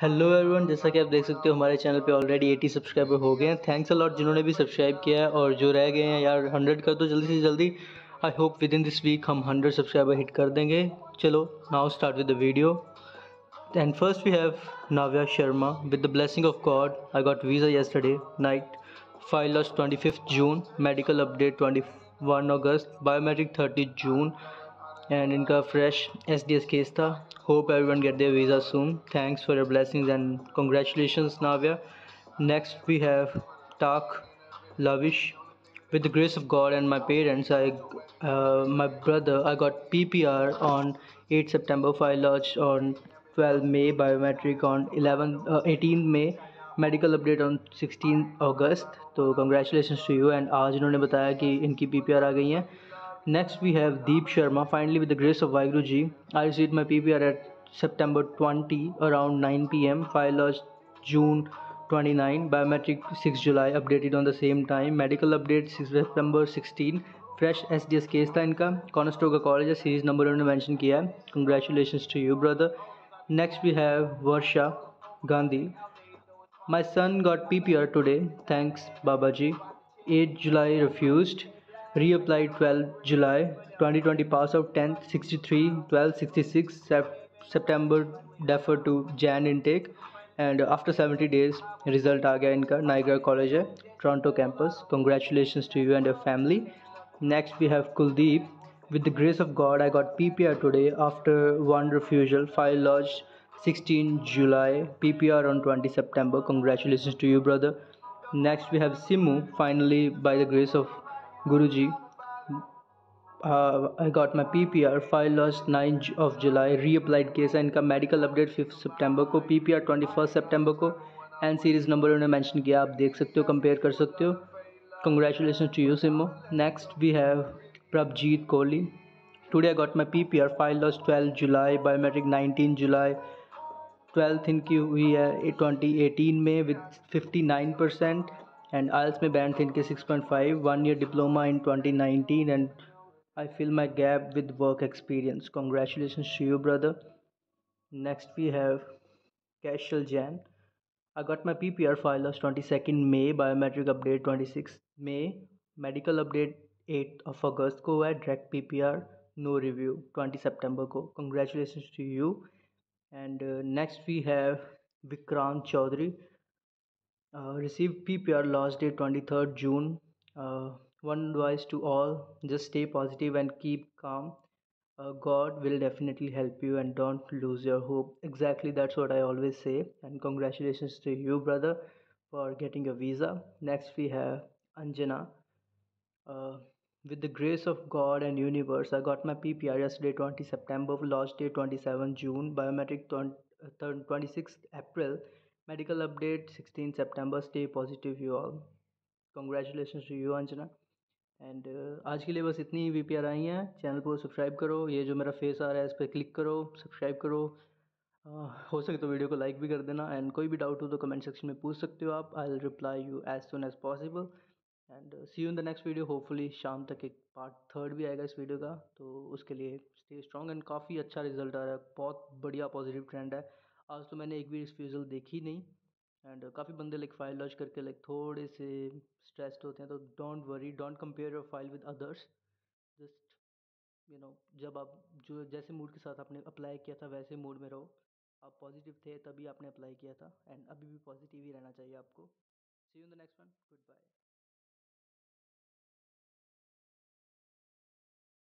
Hello everyone जैसा कि आप देख सकते हो, हमारे चैनल पे ऑलरेडी 80 सब्सक्राइबर हो गए हैं। थैंक्स अलॉट जिन्होंने भी सब्सक्राइब किया है और जो रह गए हैं यार 100 कर दो जल्दी से जल्दी। I hope within this week हम 100 सब्सक्राइबर हिट कर देंगे। चलो now start with the video and first we have Navya Sharma with the blessing of God I got visa yesterday night file lodge twenty June medical update twenty August biometric thirty June and इनका fresh S D S case था। Hope every one get their visa soon thanks for your blessing and congratulation Navya next we have torque lavish with the grace of God and my parents I my brother I got P P R on eight September five lodge on twelve May biometric on eleven eighteen May medical update on sixteen August तो congratulation to you and आज इन्होंने बताया कि इनकी P P are आ गई हैं। Next we have Deep Sharma. Finally, with the grace of Vaiguruji, I received my PPR at September 20 around 9 pm. File lodged June 29. Biometric 6 July updated on the same time. Medical update 6 September 16. Fresh S D S case था इनका कॉनस्टो का college है series number उन्होंने mention किया है congratulation to you brother next we have Varsha Gandhi my son got P P R today thanks Baba ji eight July refused reapplied 12 July 2020 pass out 10th 63 12 66 September deferred to Jan intake and after 70 days result inka Niagara College Toronto campus. Congratulations to you and your family. Next we have Kuldeep. With the grace of God I got PPR today after one refusal. File lodged 16 July PPR on 20 September. Congratulations to you brother. Next we have Simu. Finally by the grace of Guruji, uh, I got my PPR file lost 9 जुलाई री applied case है इनका medical update fifth सितंबर को P P R twenty first September को and series number उन्होंने mention किया आप देख सकते हो कंपेयर कर सकते हो। Congratulation to you सिमो next we have Prabhjeet Kohli today I got my P P R file lodge twelve July biometric nineteen July twelfth इनकी हुई है ट्वेंटी एटीन में with fifty nine percent and IELTS में band थे इनके 6.5 one year diploma in 2019 and I fill my gap with work experience congratulations to you brother next we have Cashel Jan I got my PPR file on 22nd May biometric update 26 May medical update 8 of August को हुआ है direct PPR no review 20 September को congratulations to you and uh, next we have Vikrant Chaudhary uh, received PPR last day 23rd June. Uh, one advice to all just stay positive and keep calm. Uh, God will definitely help you and don't lose your hope. Exactly, that's what I always say. And congratulations to you, brother, for getting a visa. Next, we have Anjana. Uh, with the grace of God and universe, I got my PPR yesterday, 20 September, last day 27 June, biometric 20, uh, 26th April. Medical update sixteen September stay positive you all congratulation to you Anjana and आज के लिए बस इतनी ही we आई हैं। Channel को subscribe करो। ये जो मेरा फेस आ रहा है इस पर क्लिक करो सब्सक्राइब करो। uh, हो सके तो वीडियो को लाइक भी कर देना। एंड कोई भी डाउट हो तो कमेंट सेक्शन में पूछ सकते हो आप। I will reply you as soon as possible and see you in the next video hopefully शाम तक एक पार्ट थर्ड भी आएगा इस वीडियो का। तो उसके लिए स्टे स्ट्रॉन्ग एंड काफ़ी अच्छा रिज़ल्ट आ रहा है। बहुत बढ़िया पॉजिटिव ट्रेंड है। आज तो मैंने एक भी रिफ्यूज़ल देखी नहीं एंड काफ़ी बंदे लाइक फ़ाइल लॉन्च करके लाइक थोड़े से स्ट्रेस्ड होते हैं तो don't worry don't compare your file with others just you know जब आप जो जैसे मूड के साथ आपने अप्लाई किया था, वैसे मूड में रहो। आप पॉजिटिव थे, तभी आपने अप्लाई किया था एंड अभी भी पॉजिटिव ही रहना चाहिए आपको। See you in the next one good bye